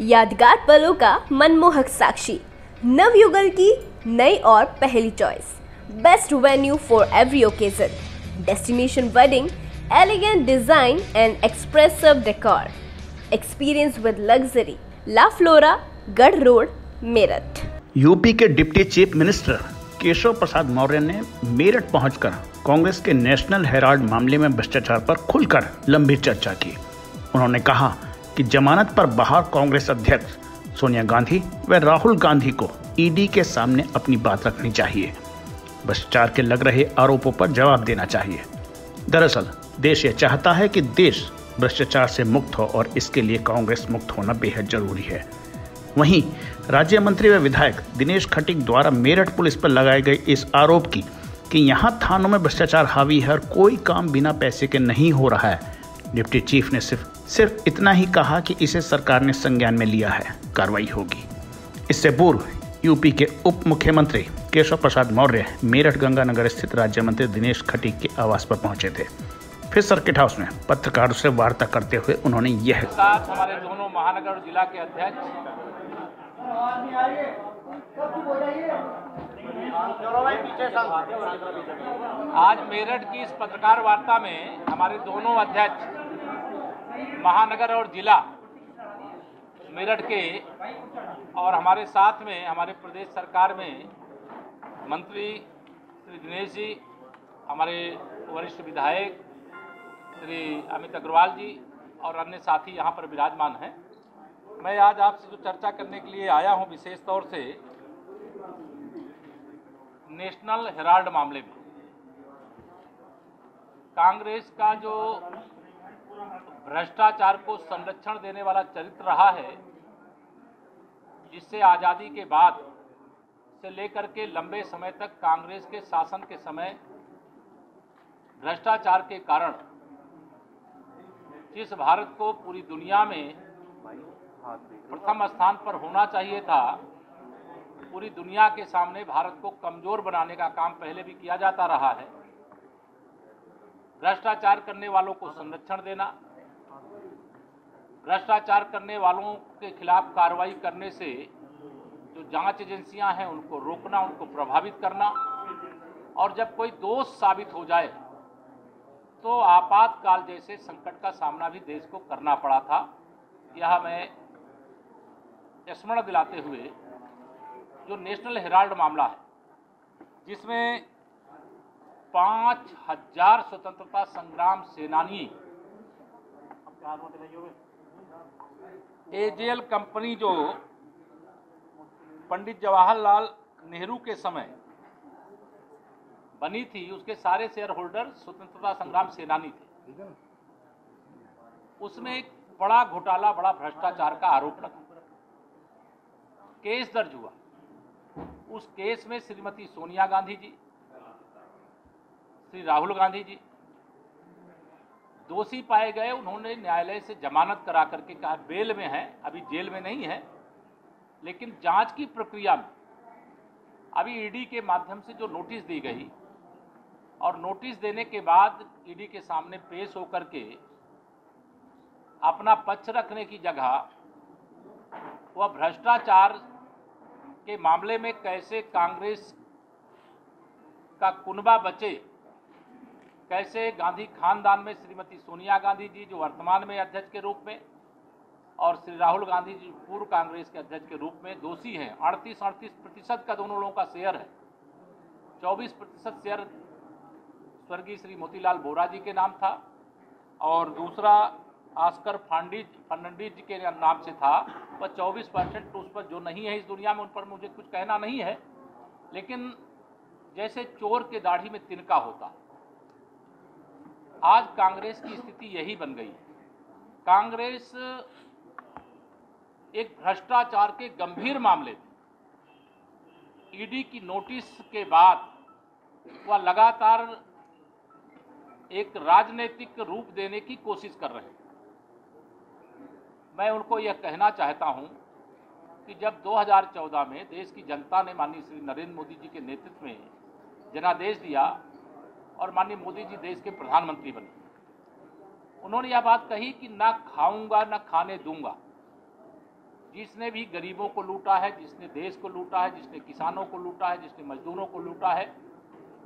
यादगार पलों का मनमोहक साक्षी, नवयुगल की नई और पहली choice best venue for every occasion destination wedding elegant design and expressive decor experience with luxury La Flora Garh road Meerut UP के deputy chief minister Keshav Prasad Maurya ने मेरठ पहुंचकर कांग्रेस के नेशनल हेराल्ड मामले में भ्रष्टाचार पर खुलकर लंबी चर्चा की। उन्होंने कहा कि जमानत पर बाहर कांग्रेस अध्यक्ष सोनिया गांधी व राहुल गांधी को ईडी के सामने अपनी बात रखनी चाहिए। भ्रष्टाचार के लग रहे आरोपों पर जवाब देना चाहिए। दरअसल, देश ये चाहता है कि देश भ्रष्टाचार से मुक्त हो और इसके लिए कांग्रेस मुक्त होना बेहद ज़रूरी है। वहीं, राज्य मंत्री व विधायक दिनेश खटिक द्वारा मेरठ पुलिस पर लगाए गए इस आरोप की कि यहाँ थानों में भ्रष्टाचार हावी है और कोई काम बिना पैसे के नहीं हो रहा है। डिप्टी चीफ ने सिर्फ़ सिर्फ़ इतना ही कहा कि इसे सरकार ने संज्ञान में लिया है। कार्रवाई होगी। इससे पूर्व, यूपी के उप मुख्यमंत्री केशव प्रसाद मौर्य मेरठ गंगानगर स्थित राज्य मंत्री दिनेश खटीक के आवास पर पहुँचे थे। फिर सर्किट हाउस में पत्रकारों से वार्ता करते हुए उन्होंने यह हमारे दोनों महानगर जिला के अध्यक्ष। आज मेरठ की इस पत्रकार वार्ता में हमारे दोनों अध्यक्ष, महानगर और जिला मेरठ के और हमारे साथ में, हमारे प्रदेश सरकार में मंत्री श्री दिनेश जी, हमारे वरिष्ठ विधायक श्री अमित अग्रवाल जी और अन्य साथी यहाँ पर विराजमान हैं। मैं आज आपसे जो चर्चा करने के लिए आया हूँ विशेष तौर से, नेशनल हेराल्ड मामले में। कांग्रेस का जो भ्रष्टाचार को संरक्षण देने वाला चरित्र रहा है, जिससे आज़ादी के बाद से लेकर के लंबे समय तक कांग्रेस के शासन के समय भ्रष्टाचार के कारण जिस भारत को पूरी दुनिया में प्रथम स्थान पर होना चाहिए था। पूरी दुनिया के सामने भारत को कमज़ोर बनाने का काम पहले भी किया जाता रहा है। भ्रष्टाचार करने वालों को संरक्षण देना, भ्रष्टाचार करने वालों के खिलाफ कार्रवाई करने से जो जाँच एजेंसियाँ हैं, उनको रोकना, उनको प्रभावित करना, और जब कोई दोष साबित हो जाए तो आपातकाल जैसे संकट का सामना भी देश को करना पड़ा था। यह मैं स्मरण दिलाते हुए जो नेशनल हेराल्ड मामला है, जिसमें पाँच हज़ार स्वतंत्रता संग्राम सेनानी एजेल कंपनी जो पंडित जवाहरलाल नेहरू के समय बनी थी, उसके सारे शेयर होल्डर स्वतंत्रता संग्राम सेनानी थे। उसमें एक बड़ा घोटाला, बड़ा भ्रष्टाचार का आरोप लगा। केस दर्ज हुआ। उस केस में श्रीमती सोनिया गांधी जी, श्री राहुल गांधी जी, दोषी पाए गए, उन्होंने न्यायालय से जमानत करा करके कहा, बेल में है, अभी जेल में नहीं है, लेकिन जाँच की प्रक्रिया में। अभी ईडी के माध्यम से जो नोटिस दी गई, और नोटिस देने के बाद ईडी के सामने पेश होकर के अपना पक्ष रखने की जगह वह भ्रष्टाचार के मामले में कैसे कांग्रेस का कुनबा बचे? कैसे गांधी खानदान में श्रीमती सोनिया गांधी जी, जो वर्तमान में अध्यक्ष के रूप में, और श्री राहुल गांधी जी, पूर्व कांग्रेस के अध्यक्ष के रूप में दोषी हैं? अड़तीस अड़तीस प्रतिशत का दोनों लोगों का शेयर है। चौबीस प्रतिशत शेयर स्वर्गीय श्री मोतीलाल बोरा जी के नाम था। और दूसरा आस्कर फांडिज फर्नांडिज के नाम से था वह चौबीस परसेंट उस पर जो नहीं है इस दुनिया में, उन पर मुझे कुछ कहना नहीं है। लेकिन जैसे चोर के दाढ़ी में तिनका होता, आज कांग्रेस की स्थिति यही बन गई। कांग्रेस एक भ्रष्टाचार के गंभीर मामले में ईडी की नोटिस के बाद वह लगातार एक राजनीतिक रूप देने की कोशिश कर रहे हैं मैं उनको यह कहना चाहता हूँ कि जब 2014 में देश की जनता ने माननीय श्री नरेंद्र मोदी जी के नेतृत्व में जनादेश दिया और माननीय मोदी जी देश के प्रधानमंत्री बने, उन्होंने यह बात कही कि ना खाऊँगा, ना खाने दूँगा। जिसने भी गरीबों को लूटा है, जिसने देश को लूटा है, जिसने किसानों को लूटा है, जिसने मजदूरों को लूटा है,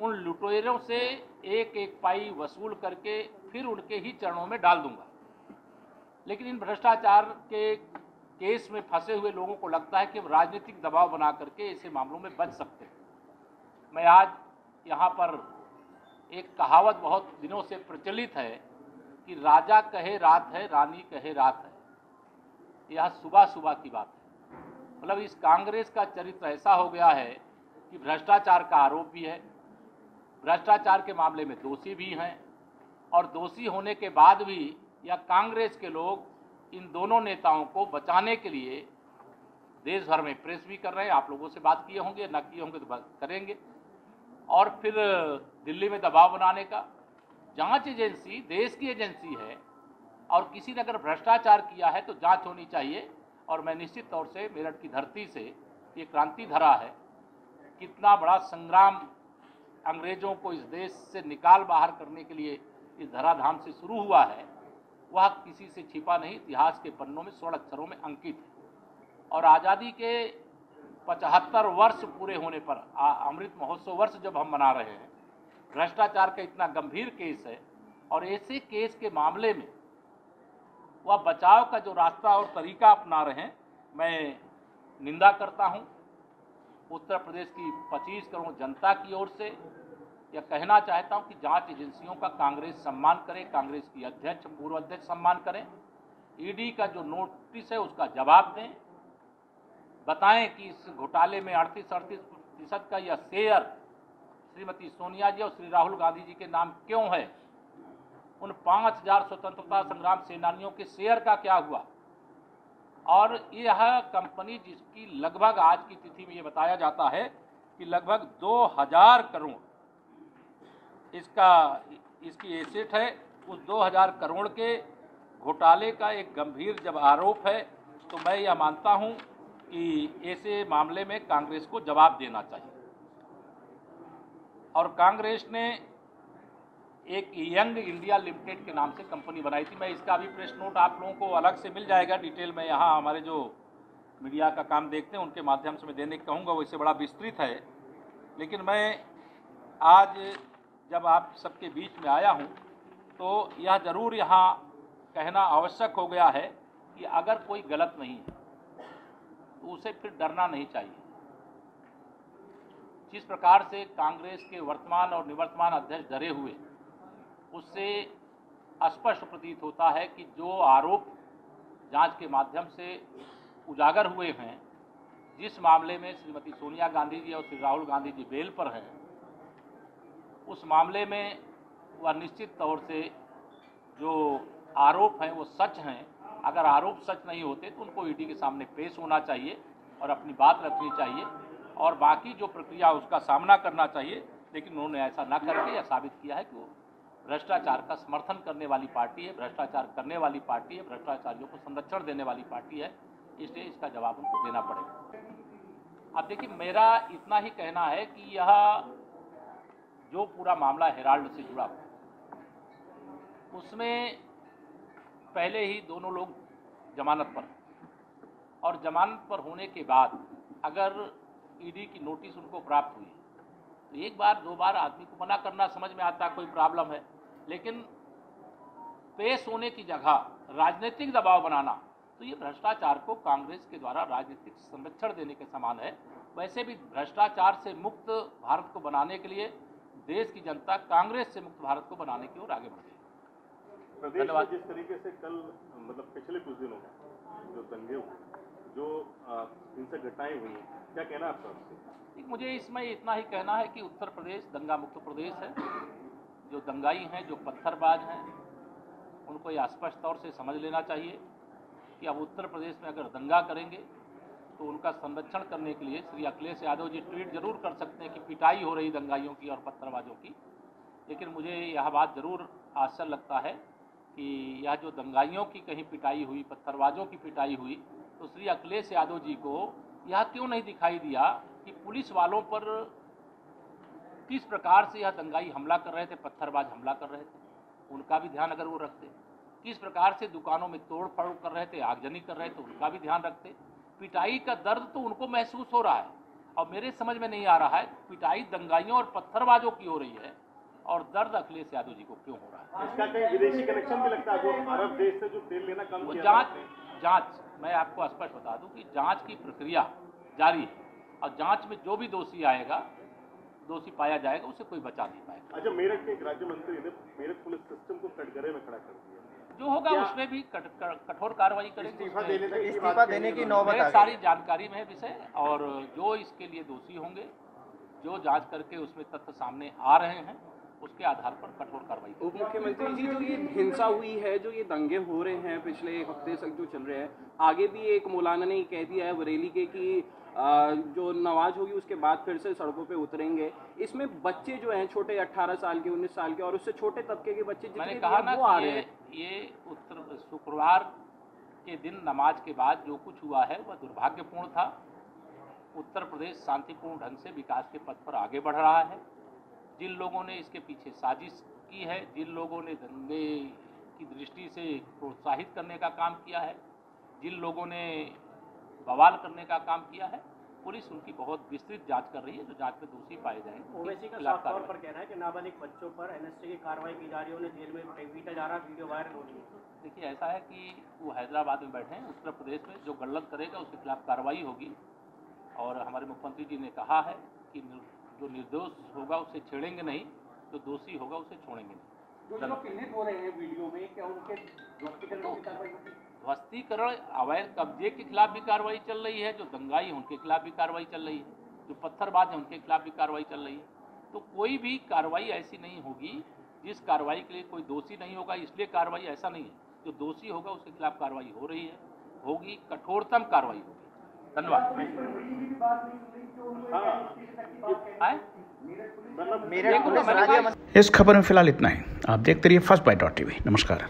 उन लुटेरों से एक एक पाई वसूल करके फिर उनके ही चरणों में डाल दूँगा। लेकिन इन भ्रष्टाचार के केस में फंसे हुए लोगों को लगता है कि राजनीतिक दबाव बना करके ऐसे मामलों में बच सकते हैं। मैं आज यहाँ पर एक कहावत बहुत दिनों से प्रचलित है कि राजा कहे रात है, रानी कहे रात है। यह सुबह सुबह की बात है। मतलब इस कांग्रेस का चरित्र ऐसा हो गया है कि भ्रष्टाचार का आरोप भी है, भ्रष्टाचार के मामले में दोषी भी हैं और दोषी होने के बाद भी या कांग्रेस के लोग इन दोनों नेताओं को बचाने के लिए देश भर में प्रेस भी कर रहे हैं। आप लोगों से बात किए होंगे, ना किए होंगे तो करेंगे। और फिर, दिल्ली में दबाव बनाने का, जाँच एजेंसी, देश की एजेंसी है और किसी ने अगर भ्रष्टाचार किया है तो जाँच होनी चाहिए। और मैं निश्चित तौर से मेरठ की धरती से ये क्रांति धरा है। कितना बड़ा संग्राम अंग्रेज़ों को इस देश से निकाल बाहर करने के लिए इस धराधाम से शुरू हुआ है वह किसी से छिपा नहीं, इतिहास के पन्नों में, स्वर्ण अक्षरों में अंकित है। और आज़ादी के पचहत्तर वर्ष पूरे होने पर अमृत महोत्सव वर्ष जब हम मना रहे हैं, भ्रष्टाचार का इतना गंभीर केस है, और ऐसे केस के मामले में, वह बचाव का जो रास्ता और तरीका अपना रहे हैं, मैं निंदा करता हूँ। उत्तर प्रदेश की 25 करोड़ जनता की ओर से यह कहना चाहता हूँ कि जाँच एजेंसियों का कांग्रेस सम्मान करे, कांग्रेस की अध्यक्ष, पूर्व अध्यक्ष सम्मान करें। ईडी का जो नोटिस है उसका जवाब दें। बताएँ कि इस घोटाले में अड़तीस अड़तीस प्रतिशत का यह शेयर श्रीमती सोनिया जी और श्री राहुल गांधी जी के नाम क्यों है? उन पाँच हज़ार स्वतंत्रता संग्राम सेनानियों के शेयर का क्या हुआ? और यह कंपनी जिसकी लगभग आज की तिथि में ये बताया जाता है कि लगभग दो हज़ार करोड़ इसका, इसकी एसेट है, उस दो हज़ार करोड़ के घोटाले का एक गंभीर जब आरोप है तो मैं यह मानता हूँ कि ऐसे मामले में कांग्रेस को जवाब देना चाहिए। और कांग्रेस ने एक यंग इंडिया लिमिटेड के नाम से कंपनी बनाई थी। मैं इसका भी प्रेस नोट आप लोगों को अलग से मिल जाएगा डिटेल में। यहाँ हमारे जो मीडिया का काम देखते हैं, उनके माध्यम से मैं देने कहूँगा, वो इससे बड़ा विस्तृत है। लेकिन मैं आज जब आप सबके बीच में आया हूँ तो यह ज़रूर यहाँ कहना आवश्यक हो गया है कि अगर कोई गलत नहीं है तो उसे फिर डरना नहीं चाहिए। जिस प्रकार से कांग्रेस के वर्तमान और निवर्तमान अध्यक्ष डरे हुए, उससे स्पष्ट प्रतीत होता है कि जो आरोप जाँच के माध्यम से उजागर हुए हैं, जिस मामले में श्रीमती सोनिया गांधी जी और श्री राहुल गांधी जी बेल पर हैं उस मामले में वह निश्चित तौर से जो आरोप हैं, वो सच हैं। अगर आरोप सच नहीं होते तो उनको ईडी के सामने पेश होना चाहिए और अपनी बात रखनी चाहिए और बाकी जो प्रक्रिया उसका सामना करना चाहिए। लेकिन उन्होंने ऐसा ना करके यह साबित किया है कि वो भ्रष्टाचार का समर्थन करने वाली पार्टी है, भ्रष्टाचार करने वाली पार्टी है, भ्रष्टाचारियों को संरक्षण देने वाली पार्टी है। इसलिए इसका जवाब उनको देना पड़ेगा। अब देखिए, मेरा इतना ही कहना है कि यह जो पूरा मामला हेराल्ड से जुड़ा हुआ उसमें पहले ही दोनों लोग जमानत पर और जमानत पर होने के बाद अगर ईडी की नोटिस उनको प्राप्त हुई तो एक बार, दो बार आदमी को मना करना समझ में आता कोई प्रॉब्लम है। लेकिन पेश होने की जगह राजनीतिक दबाव बनाना तो ये भ्रष्टाचार को कांग्रेस के द्वारा राजनीतिक संरक्षण देने के समान है। वैसे भी भ्रष्टाचार से मुक्त भारत को बनाने के लिए देश की जनता कांग्रेस से मुक्त भारत को बनाने की ओर आगे बढ़ रही में जिस तरीके से कल मतलब पिछले कुछ दिनों में जो दंगे हुए जो हिंसक घटनाएँ हुई क्या कहना आपका मुझे इसमें इतना ही कहना है कि उत्तर प्रदेश दंगा मुक्त प्रदेश है। जो दंगाई हैं जो पत्थरबाज हैं उनको ये स्पष्ट तौर से समझ लेना चाहिए कि अब उत्तर प्रदेश में अगर दंगा करेंगे तो उनका संरक्षण करने के लिए श्री अखिलेश यादव जी ट्वीट ज़रूर कर सकते हैं कि पिटाई हो रही दंगाइयों की और पत्थरबाजों की। लेकिन मुझे यह बात ज़रूर आश्चर्य लगता है कि यह जो दंगाइयों की कहीं पिटाई हुई, पत्थरबाजों की पिटाई हुई तो श्री अखिलेश यादव जी को यह क्यों नहीं दिखाई दिया कि पुलिस वालों पर किस प्रकार से यह दंगाई हमला कर रहे थे, पत्थरबाज हमला कर रहे थे? उनका भी ध्यान अगर वो रखते। किस प्रकार से दुकानों में तोड़ फोड़ कर रहे थे, आगजनी कर रहे थे, उनका भी ध्यान रखते। पिटाई का दर्द तो उनको महसूस हो रहा है। और मेरे समझ में नहीं आ रहा है पिटाई दंगाइयों और पत्थरबाजों की हो रही है और दर्द अखिलेश यादव जी को क्यों हो रहा है? इसका कहीं विदेशी कनेक्शन भी लगता है जो अरब देश से जो तेल लेना कम किया जाँच जाँच मैं आपको स्पष्ट बता दूँ कि जाँच की प्रक्रिया जारी है। और जाँच में जो भी दोषी आएगा दोषी पाया जाएगा उसे कोई बचा नहीं पाएगा। अच्छा मेरठ के एक राज्य मंत्री ने मेरठ पुलिस सिस्टम को कटघरे में खड़ा कर दिया। जो होगा उसमें भी कट, कठोर कार्रवाई करेंगे इस्तीफा देने, देने देने की नौबत मेरे आ सारी जानकारी में है विषय और जो इसके लिए दोषी होंगे जो जाँच करके उसमें तथ्य सामने आ रहे हैं उसके आधार पर कठोर कार्रवाई उप मुख्यमंत्री जी जो ये हिंसा हुई है जो ये दंगे हो रहे हैं पिछले एक हफ़्ते से जो चल रहे हैं आगे भी एक मौलाना ने कह दिया है बरेली के कि जो नमाज़ होगी उसके बाद फिर से सड़कों पे उतरेंगे। इसमें बच्चे जो हैं छोटे 18 साल के 19 साल के और उससे छोटे तबके के बच्चे जितने कहा ना वो आ रहे हैं। ये उत्तर शुक्रवार के दिन नमाज़ के बाद जो कुछ हुआ है वह दुर्भाग्यपूर्ण था। उत्तर प्रदेश शांतिपूर्ण ढंग से विकास के पथ पर आगे बढ़ रहा है। जिन लोगों ने इसके पीछे साजिश की है जिन लोगों ने दंगे की दृष्टि से प्रोत्साहित करने का काम किया है जिन लोगों ने बवाल करने का काम किया है पुलिस उनकी बहुत विस्तृत जाँच कर रही है जो जाँच में दोषी पाए जाएँगे। ओवैसी का साफ़ तौर पर कहना है कि नाबालिग बच्चों पर एनएसए की कार्रवाई की जा रही है उन्हें जेल में पीटा जा रहा है वीडियो वायरल हो रही है। देखिए ऐसा है कि वो हैदराबाद में बैठे हैं उत्तर प्रदेश में जो गलत करेगा उसके खिलाफ कार्रवाई होगी। और हमारे मुख्यमंत्री जी ने कहा है कि जो निर्दोष होगा उसे छेड़ेंगे नहीं जो दोषी होगा उसे छोड़ेंगे नहीं। जो हो रहे हैं वीडियो में क्या उनके ध्वस्तीकरण अवैध कब्जे के खिलाफ भी कार्रवाई चल रही है जो दंगाई है उनके खिलाफ भी कार्रवाई चल रही है जो पत्थरबाज है उनके खिलाफ भी कार्रवाई चल रही है। तो कोई भी कार्रवाई ऐसी नहीं होगी जिस कार्रवाई के लिए कोई दोषी नहीं होगा इसलिए कार्रवाई ऐसा नहीं है। जो दोषी होगा उसके खिलाफ कार्रवाई हो रही है होगी कठोरतम कार्रवाई होगी। धन्यवाद। हाँ। मतलब इस खबर में फ़िलहाल इतना ही। आप देखते रहिए फ़र्स्ट बाइट डॉट टीवी नमस्कार।